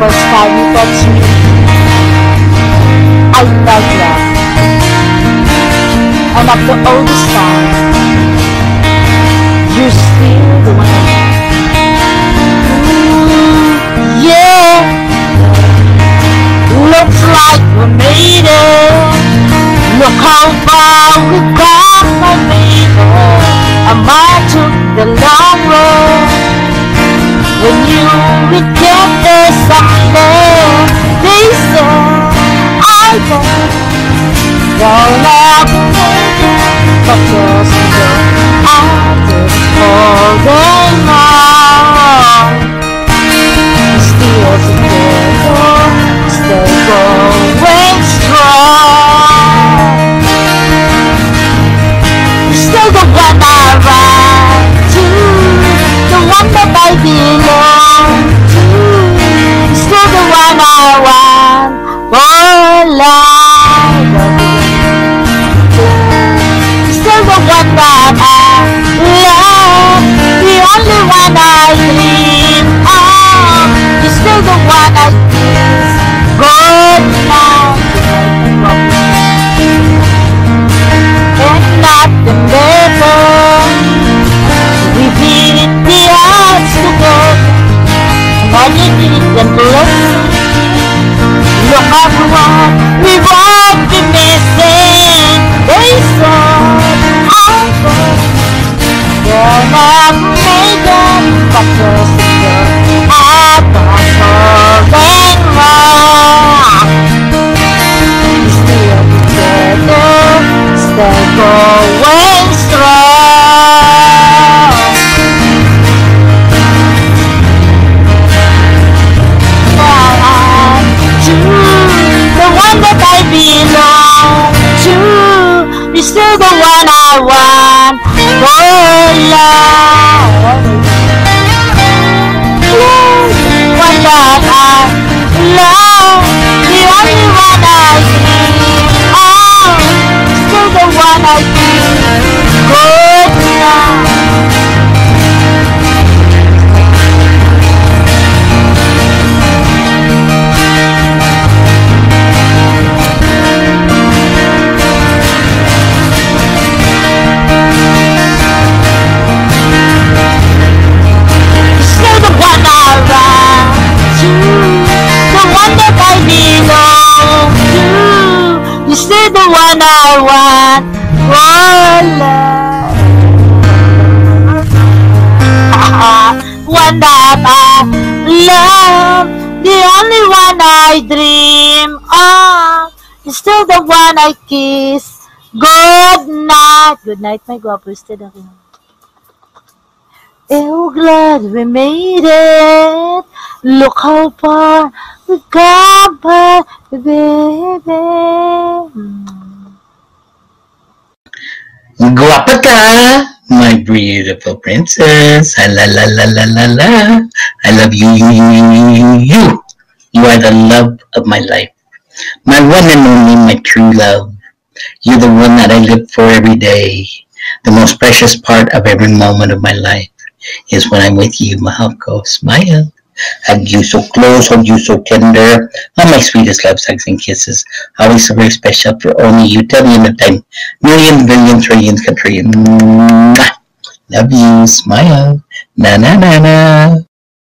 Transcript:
touch me. I love. And after all this time, you're still the one. Ooh, yeah. Make it, but At what we've all been missing. They said I was You'll never make it, but just look at You're still the one I want for love. one that I love, the only one I dream of. You're still the one I kiss. Good night. Good night, my guapo. Usted ako. Oh, glad we made it. Look how far we come, baby. Guapa my beautiful princess. La la la la la la. I love you, you, you, you, you, you. You are the love of my life. My one and only, my true love. You're the one that I live for every day. The most precious part of every moment of my life is when I'm with you, mahal ko. Smile. Hug you so close, hold you so tender. All my sweetest love, hugs and kisses. Always so very special for only you. Tell me in the time. Million, billion, trillion, quadrillion. Love you. Smile. Na na na na.